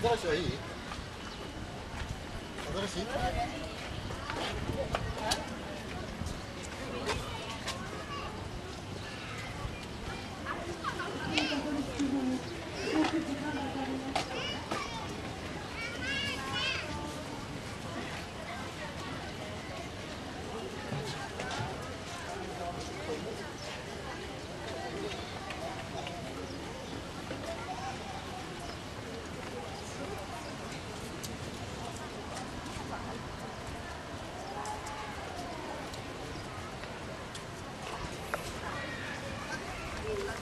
新しいはいい？新しい？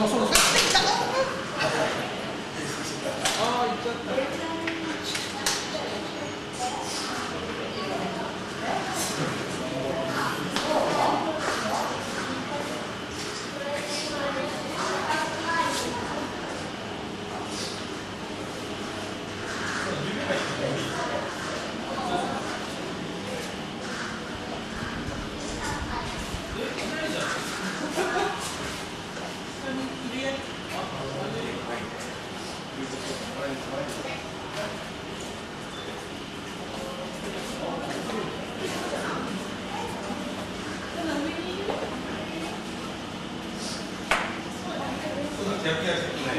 あそうです逆やしたくい。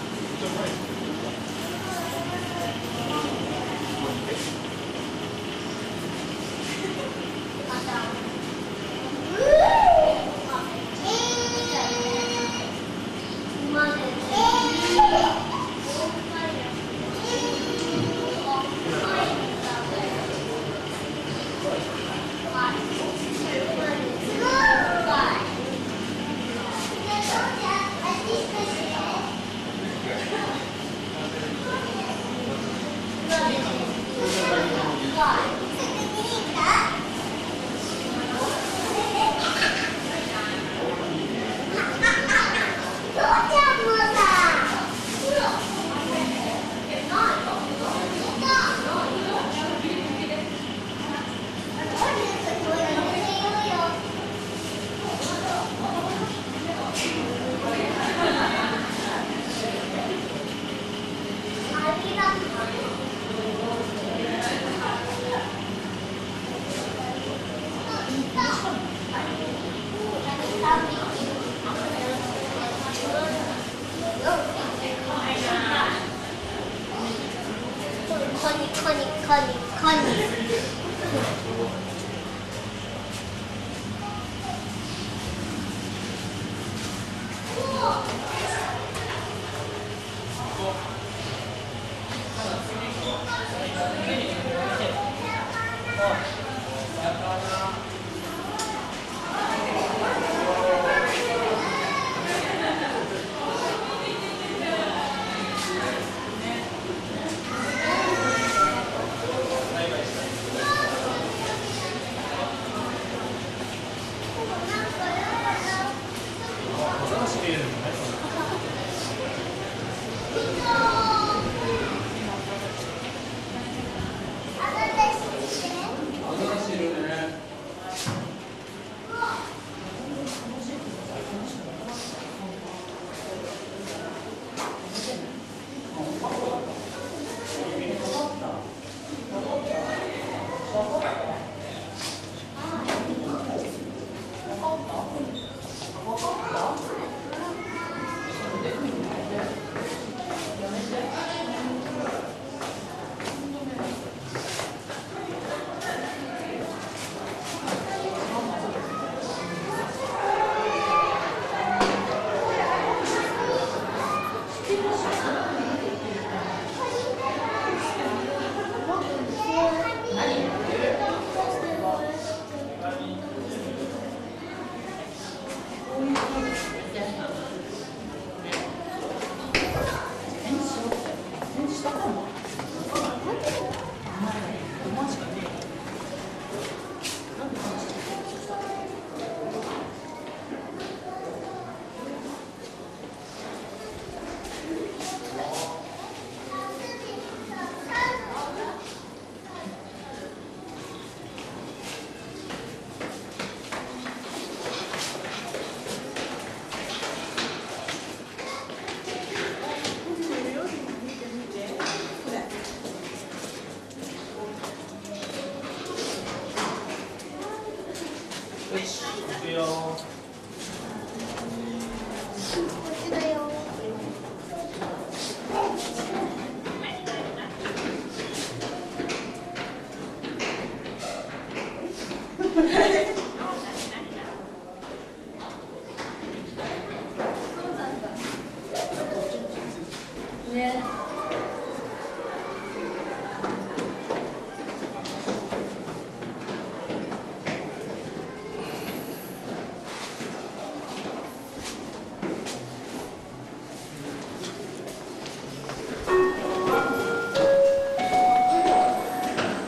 よし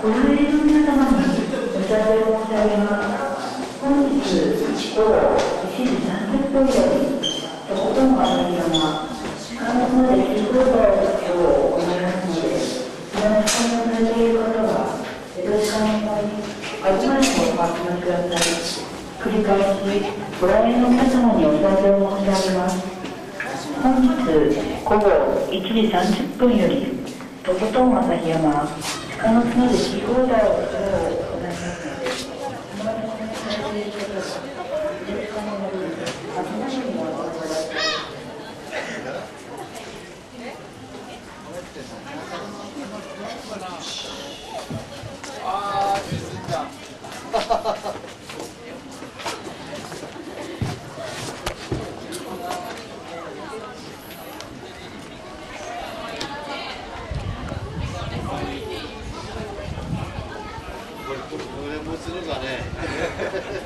ご来園の皆様にお知らせ申し上げます。本日午後1時30分より、とことんある山、観音まで救護道を行いますので、皆さんのている方は、江戸時間の集まりをお集まください。繰り返し、ご来園の皆様にお知らせを申し上げます。本日午後1時30分より、とことん朝日山、あの角でキーホルダーを作ろうを行いでお待ち込みされている方はよろしいしますあのにもお願いしますこれもするかね。